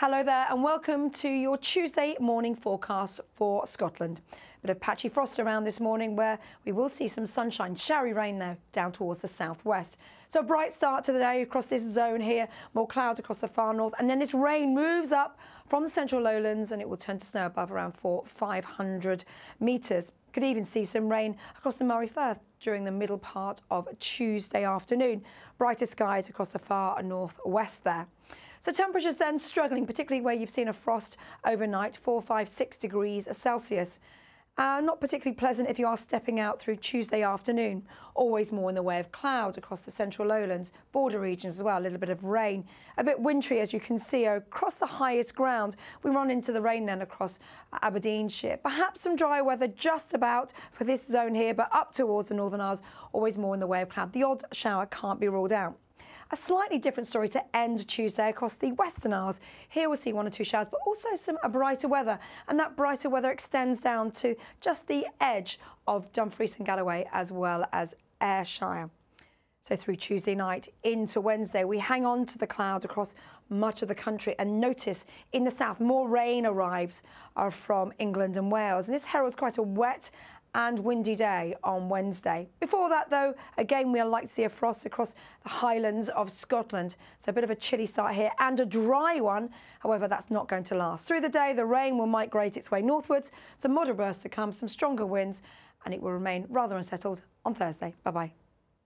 Hello there and welcome to your Tuesday morning forecast for Scotland. A bit of patchy frost around this morning where we will see some sunshine, showery rain though, down towards the southwest. So a bright start to the day across this zone here, more clouds across the far north and then this rain moves up from the central lowlands and it will turn to snow above around 4 500 metres. Could even see some rain across the Moray Firth during the middle part of Tuesday afternoon. Brighter skies across the far northwest there. So temperatures then struggling, particularly where you've seen a frost overnight, 4, 5, 6 degrees Celsius. Uh, not particularly pleasant if you are stepping out through Tuesday afternoon. Always more in the way of cloud across the central lowlands, border regions as well, a little bit of rain. A bit wintry as you can see across the highest ground. We run into the rain then across Aberdeenshire. Perhaps some dry weather just about for this zone here, but up towards the Northern Isles, always more in the way of cloud. The odd shower can't be ruled out. A slightly different story to end Tuesday across the Western Isles. Here we'll see one or two showers, but also some brighter weather. And that brighter weather extends down to just the edge of Dumfries and Galloway as well as Ayrshire. So through Tuesday night into Wednesday, we hang on to the clouds across much of the country and notice in the south more rain arrives uh, from England and Wales. And this heralds quite a wet and windy day on Wednesday. Before that, though, again, we are likely to see a frost across the highlands of Scotland. So a bit of a chilly start here and a dry one. However, that's not going to last. Through the day, the rain will migrate its way northwards. Some moderate bursts to come, some stronger winds, and it will remain rather unsettled on Thursday. Bye-bye.